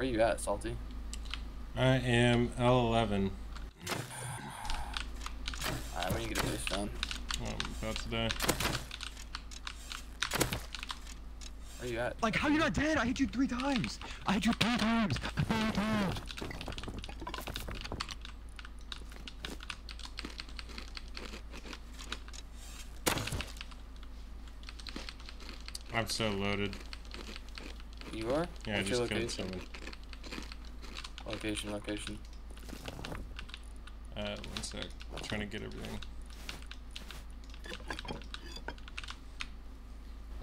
Where you at, Salty? I am L11. Alright, when you get a base down. Oh, I'm about to die. Where you at? Like, how you not dead? I hit you three times. I hit you three times. Three times. I'm so loaded. You are? Yeah, I What's your just killed location? someone. Location, location. Uh, one sec. I'm trying to get everything.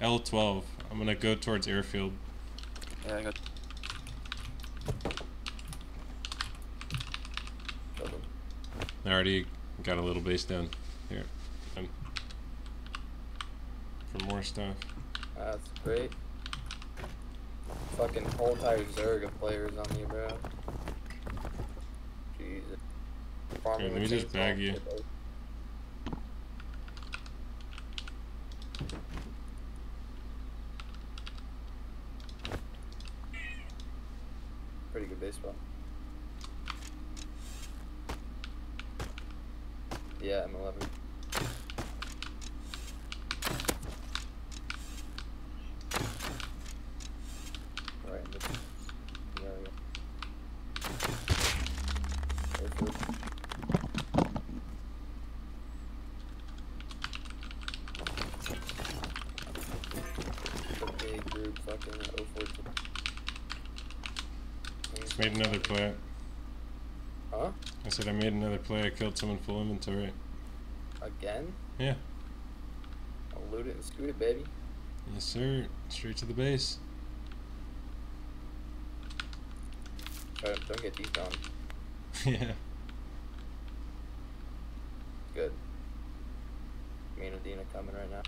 L12. I'm gonna go towards airfield. Yeah, I got. I already got a little base down. Here. Um, for more stuff. That's great. Fucking whole entire Zerg of players on me, bro. Let me just bag you. Pretty good baseball. Yeah, I'm 11. Right in the area. Airfield. The big group fucking 014. Just made another play. Huh? I said I made another play. I killed someone full inventory. Again? Yeah. I'll loot it and scoot it, baby. Yes, sir. Straight to the base. Try to don't get these done. yeah. Good. Me and Adina coming right now.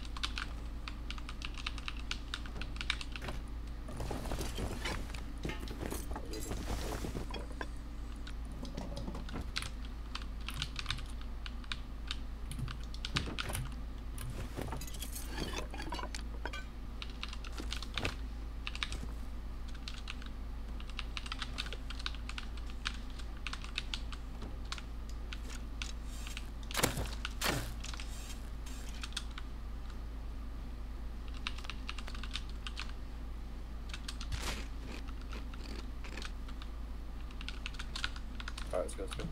Alright, let's go,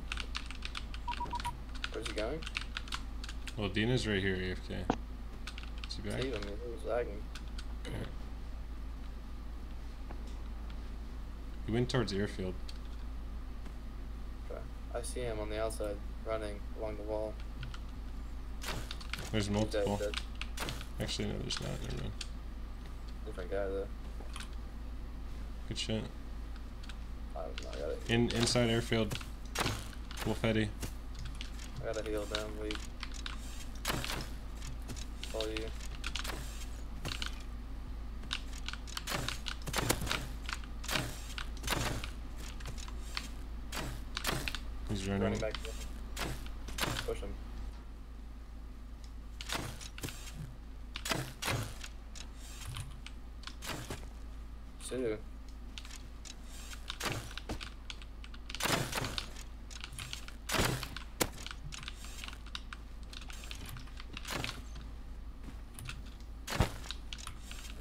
let's go. Where's he going? Well, Dina's right here, AFK. Is he back? See him, he was lagging. Okay. He went towards airfield. Okay. I see him on the outside, running along the wall. There's He's dead, multiple. dead. Actually, no, there's not. Never mind. Different guy though. Good shit. I I gotta, In inside airfield. Wolfetti. I gotta heal them, we. Follow you. He's running. Running back. Push him. Sue.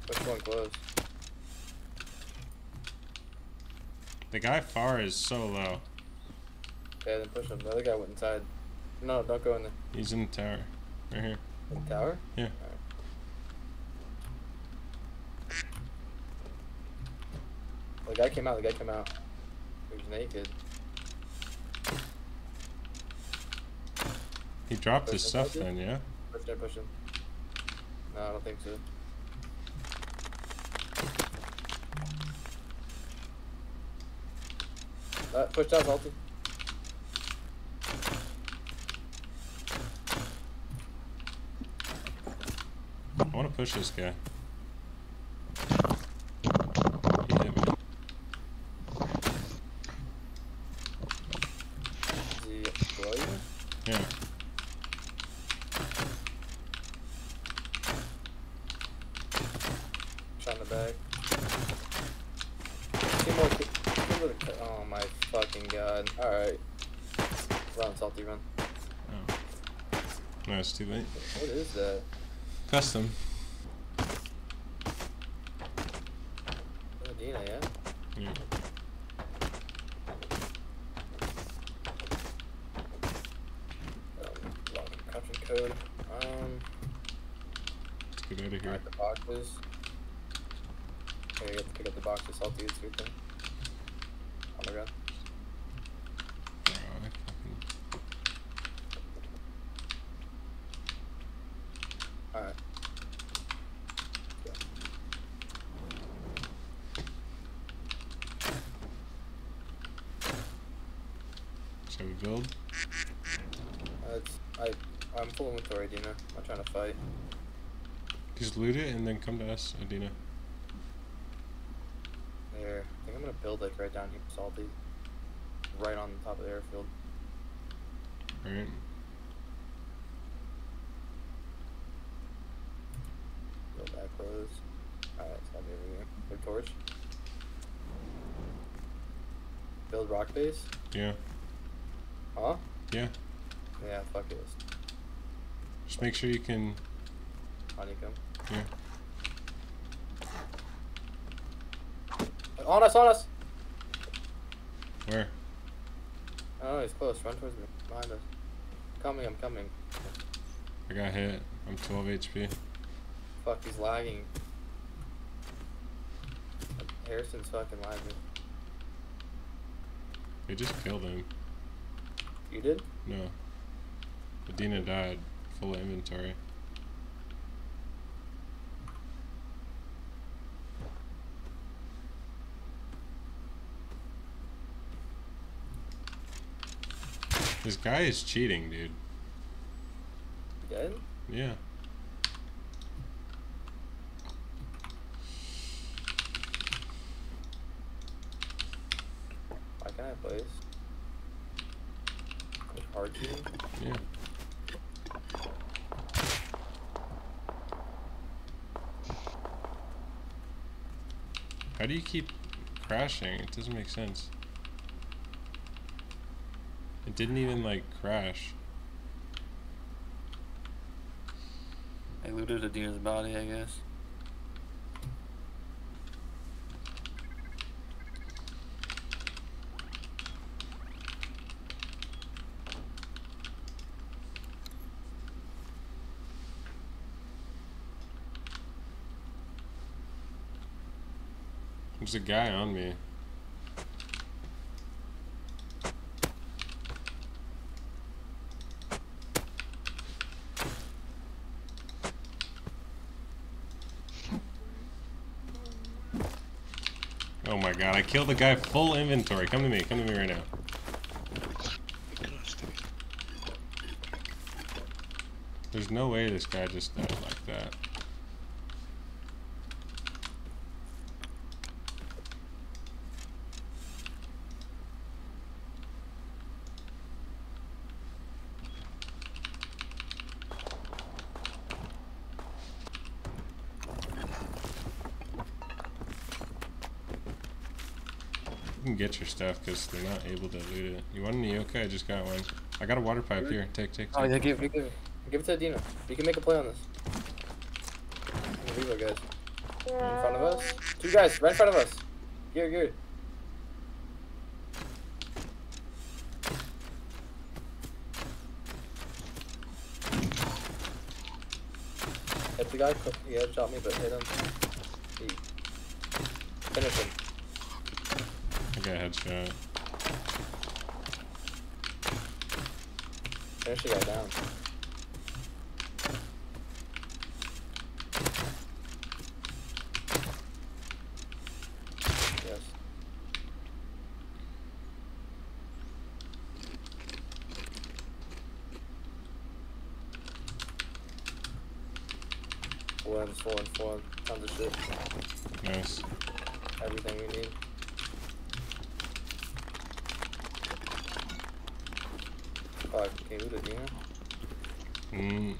Push one close. The guy far is so low. Okay, then push him. The other guy went inside. No, don't go in there. He's in the tower. Right here. in the tower. Yeah. The guy came out. The guy came out. He was naked. He dropped his Push him, stuff then, yeah? Push him. Push him. No, I don't think so. Uh, push down, salty. I want to push this guy. He hit me. Is he below you? Yeah. Shot in the back. Two more, two where the co- Oh my fucking god. Alright. Run, salty, run. Oh. No, it's too late. What is that? Custom. Oh, Dina, yeah? Yeah. Um, login country code. Um, Let's get out of here. the boxes. Here, you have to pick up the boxes, salty, it's your thing. Oh my god. Oh, I fucking- Alright. Shall we build? Uh, it's, I, I'm full inventory, Dina. I'm not trying to fight. Just loot it and then come to us, Adina. There. I think I'm gonna build like right down here, salty. Right on the top of the airfield. Alright. Build that close. Alright, so I'll be over here. Big torch. Build rock base? Yeah. Huh? Yeah. Yeah, fuck it. Just make sure you can. Honeycomb. Yeah. On us, on us! Where? Oh, he's close. Run towards me. Behind us. Coming, I'm coming. I got hit. I'm 12 HP. Fuck, he's lagging. Harrison's fucking lagging. They just killed him. You did? No. Adina died. Full inventory. This guy is cheating, dude. Dead? Yeah. Why can't I place? Like hard cheating? Yeah. How do you keep crashing? It doesn't make sense. It didn't even like crash. I looted Adina's body, I guess. There's a guy on me. Oh my god, I killed the guy full inventory. Come to me, come to me right now. There's no way this guy just died like that. Can get your stuff because they're not able to loot it. You want an Eoka? I just got one. I got a water pipe here. Take, take, Oh, take. yeah, give, give, give, give it to Dina. You can make a play on this. Reload, guys. In front of us. Two guys, right in front of us. Here, here. Hit the guy. He headshot me, but hit him. He... Finish him. I got a headshot. Finish the guy down. Yes. Full ends, full ends. Tons of shit. Nice. Everything we need. Fuck, can you loot a demon? Mm.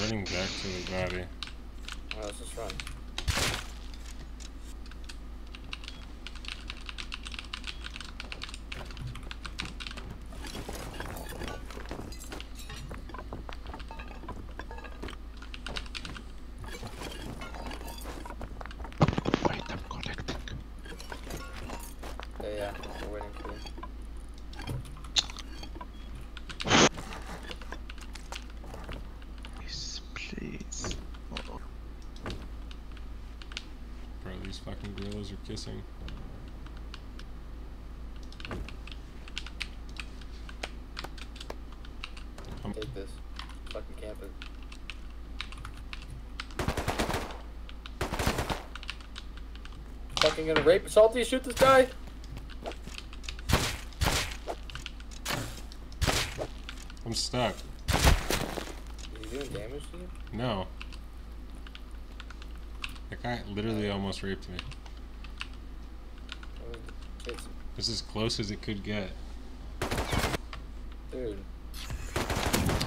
Running back to the body. Oh, let's just run. Fucking gorillas are kissing. Um, Take this. Fucking camp it. Fucking gonna rape salty. Shoot this guy. I'm stuck. Is he doing damage to you? No. That guy literally almost raped me. It's, This is as close as it could get. dude.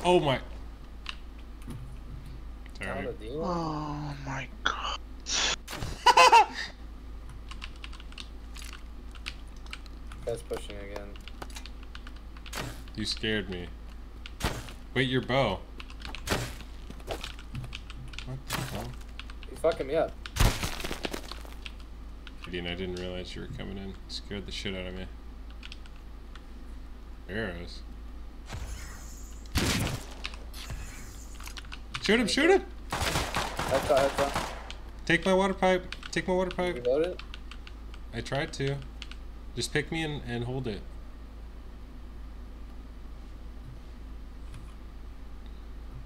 Oh my. Not Sorry. a demon. Oh my god. Guy's pushing again. You scared me. Wait, your bow. What the hell? He's fucking me up. Dean, I didn't realize you were coming in. Scared the shit out of me. Arrows. Shoot him, shoot him! Headshot, headshot. Take my water pipe. Take my water pipe. Reload it. I tried to. Just pick me and, and hold it.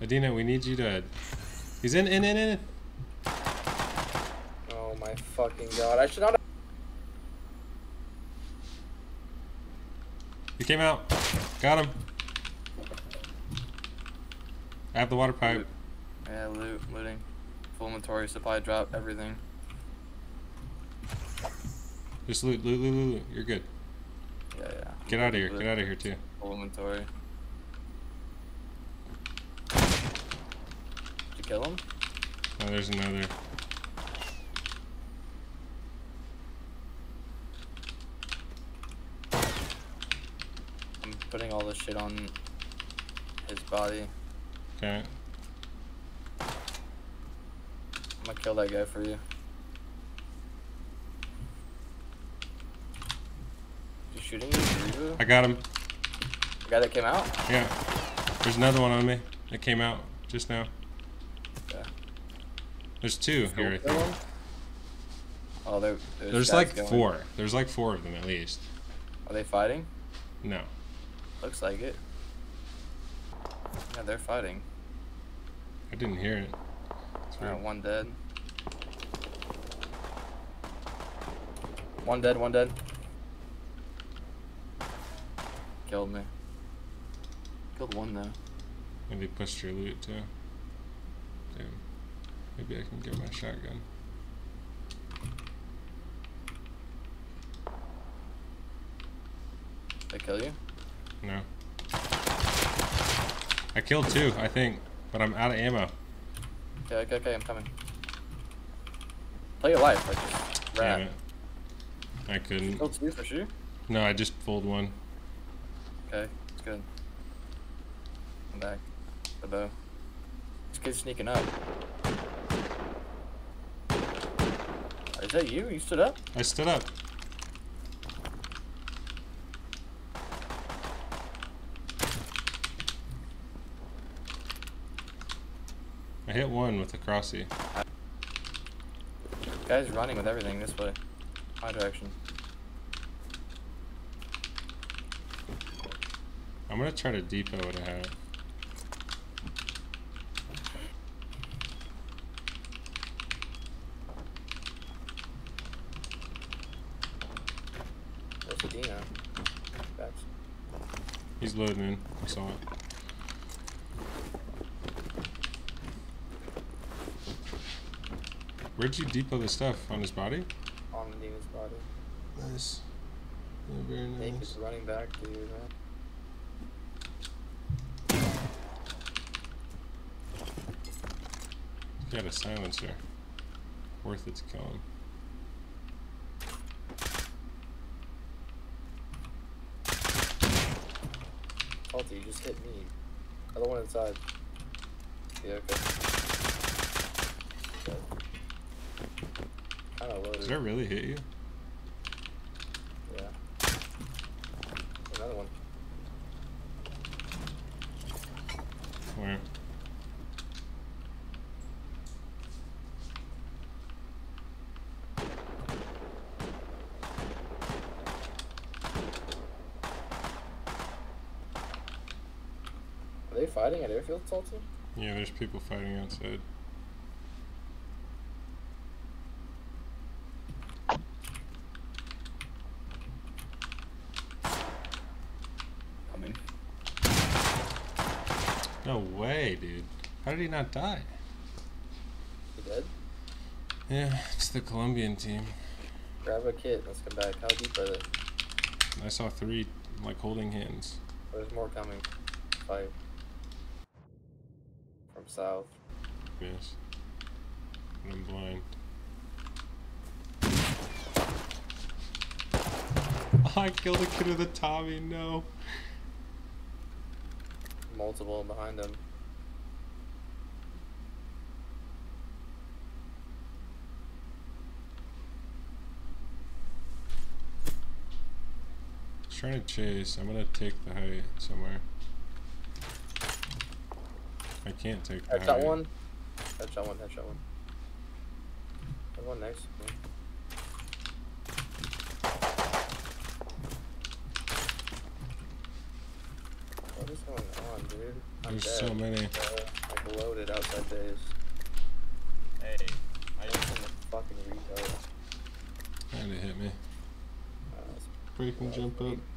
Adina, we need you to. He's in, in, in, in. My fucking god. I should not have He came out. Got him. I have the water pipe. Yeah, loot, looting. Full inventory, supply drop, everything. Just loot, loot, loot, loot, loot. You're good. Yeah, yeah. Get out of here. Get out of here too. Full inventory. Did you kill him? Oh, there's another. I'm shit on his body. Okay. I'm gonna kill that guy for you. You shooting Reboot? I got him. The guy that came out? Yeah. There's another one on me. That came out just now. Yeah. There's two here, I think. Oh, there, there's, There's like going. four. There's like four of them at least. Are they fighting? No. Looks like it. Yeah, they're fighting. I didn't hear it. One dead. One dead, one dead. Killed me. Killed one though. Maybe pushed your loot too. Damn. Maybe I can get my shotgun. They kill you? No. I killed two, I think, but I'm out of ammo. Okay, okay, okay, I'm coming. Play your life, like just Damn it. I couldn't. Killed two for sure? No, I just pulled one. Okay, it's good. I'm back. The bow. This kid's sneaking up. Is that you? You stood up? I stood up. Hit one with the crossy. Guy's running with everything this way. My direction. I'm gonna try to depot what I have. Where's the That's He's loading in. I saw it. Where'd you depot the stuff? On his body? on the Dino's body. Nice. Yeah, very Nick is running back to you, man. He had a silencer. Worth it to kill him. Salty, you just hit me. Other one inside. Yeah, okay kind of loaded. Did I really hit you? Yeah. Another one. Where? Are they fighting at Airfield also? Yeah, there's people fighting outside. How did he not die? He dead? Yeah, it's the Colombian team. Grab a kit. Let's come back. How deep are they? I saw three, like, holding hands. There's more coming. Fight. From south. Yes. And I'm blind. Oh, I killed a kid with a Tommy, no. Multiple behind them. He's trying to chase. I'm gonna take the height somewhere. I can't take the Headshot height. one. Headshot one. Headshot one. There's one next to me. What is going on, dude? I'm There's dead. so many. Uh, like loaded outside days. Hey, I I'm in the fucking retard. Trying to hit me. Break and jump up.